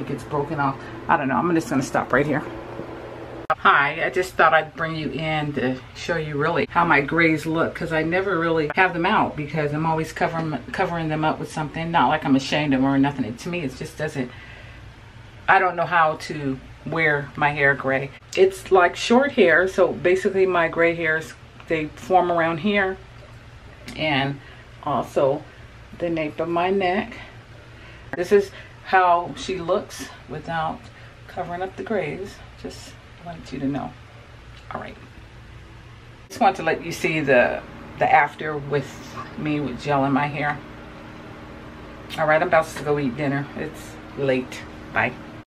it gets broken off. I don't know. I'm just going to stop right here. Hi, I just thought I'd bring you in to show you really how my grays look because I never really have them out because I'm always covering covering them up with something. Not like I'm ashamed of them or nothing. To me, it just doesn't, I don't know how to wear my hair gray. It's like short hair, so basically my gray hairs, they form around here and also the nape of my neck. This is how she looks without covering up the grays. Just wanted you to know. All right. Just want to let you see the the after with me with gel in my hair. All right, I'm about to go eat dinner. It's late. Bye.